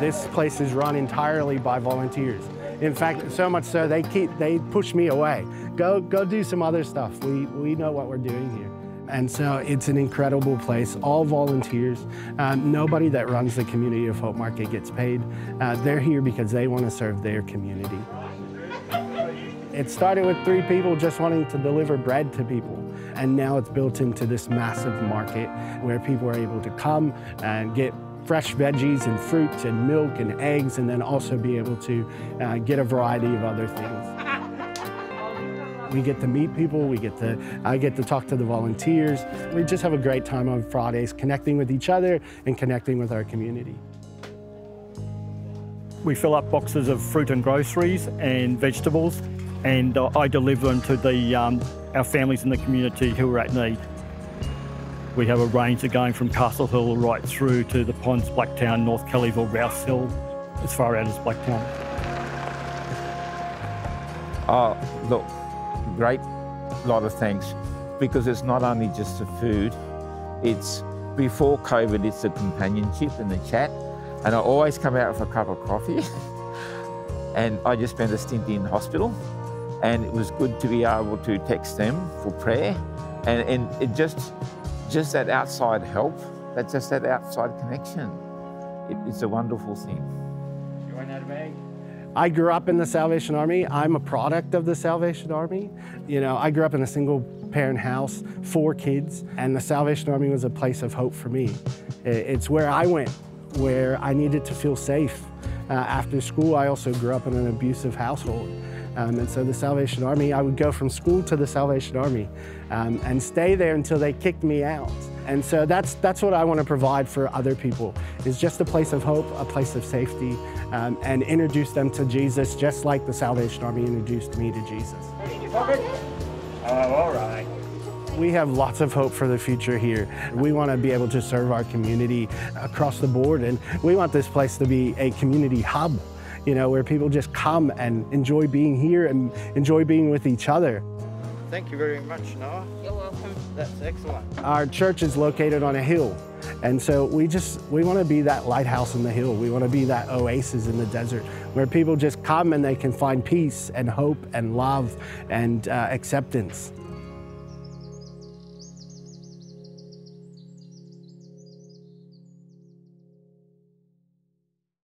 This place is run entirely by volunteers. In fact, so much so they keep they push me away. Go go do some other stuff. We we know what we're doing here. And so it's an incredible place, all volunteers. Uh, nobody that runs the Community of Hope Market gets paid. Uh, they're here because they want to serve their community. It started with three people just wanting to deliver bread to people. And now it's built into this massive market where people are able to come and get fresh veggies and fruits and milk and eggs and then also be able to uh, get a variety of other things. We get to meet people, we get to, I get to talk to the volunteers. We just have a great time on Fridays connecting with each other and connecting with our community. We fill up boxes of fruit and groceries and vegetables and uh, I deliver them to the, um, our families in the community who are at need. We have a range of going from Castle Hill right through to the Ponds, Blacktown, North Kellyville, Rouse Hill, as far out as Blacktown. Oh, look, great lot of thanks because it's not only just the food, it's before COVID, it's the companionship and the chat. And I always come out for a cup of coffee. and I just spent a stint in hospital. And it was good to be able to text them for prayer. And, and it just, just that outside help, that just that outside connection. It, it's a wonderful thing. You want that bag? I grew up in the Salvation Army. I'm a product of the Salvation Army. You know, I grew up in a single parent house, four kids, and the Salvation Army was a place of hope for me. It's where I went, where I needed to feel safe. Uh, after school, I also grew up in an abusive household. Um, and so the Salvation Army, I would go from school to the Salvation Army um, and stay there until they kicked me out. And so that's, that's what I want to provide for other people, is just a place of hope, a place of safety, um, and introduce them to Jesus just like the Salvation Army introduced me to Jesus. Oh, all right. We have lots of hope for the future here. We want to be able to serve our community across the board, and we want this place to be a community hub, you know, where people just come and enjoy being here and enjoy being with each other. Thank you very much, Noah. You're welcome. That's excellent. Our church is located on a hill, and so we just we want to be that lighthouse in the hill. We want to be that oasis in the desert where people just come and they can find peace and hope and love and uh, acceptance.